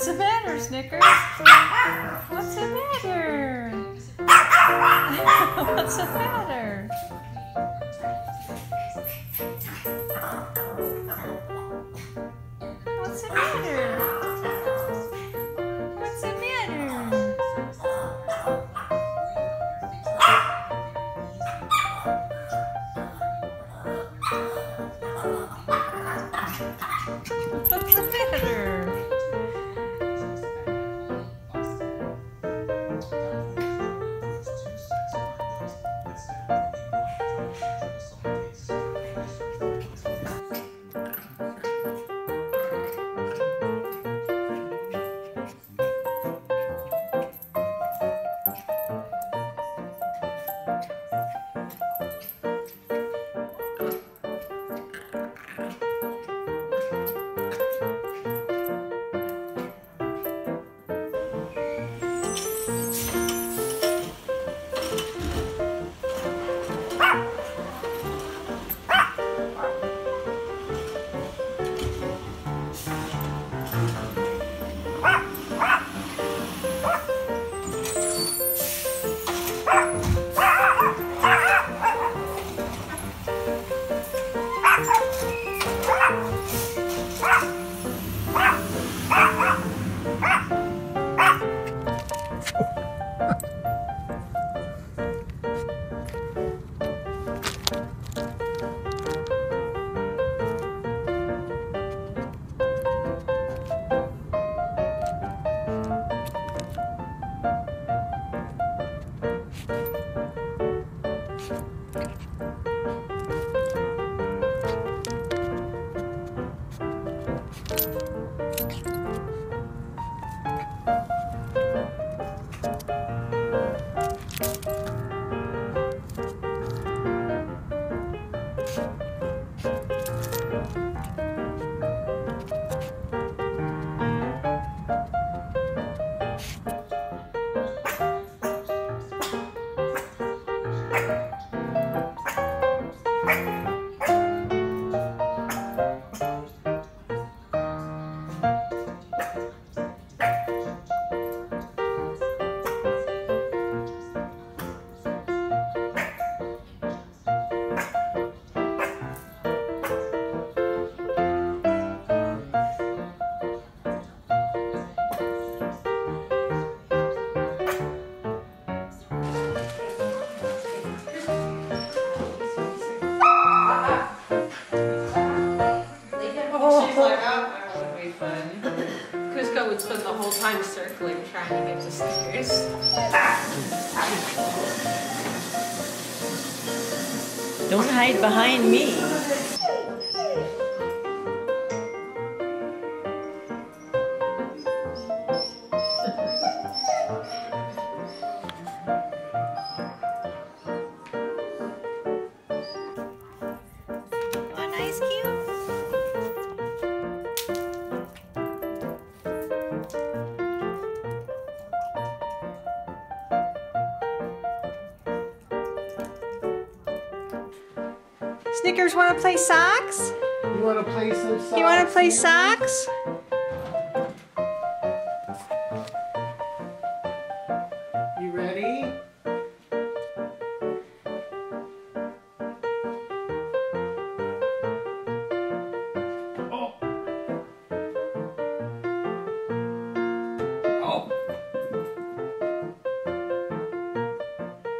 What's the matter, Snickers? What's the matter? What's the matter? What's the matter? What's the matter? What's the matter? Time circling trying to get to Snickers. Don't hide behind me. Snickers, want to play socks? You want to play some socks? You want to play socks? You ready? Oh. Oh.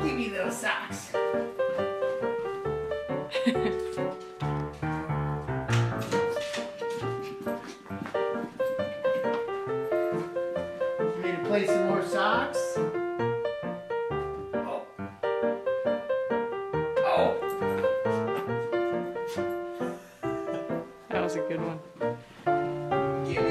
Give me those socks. Was a good one. Give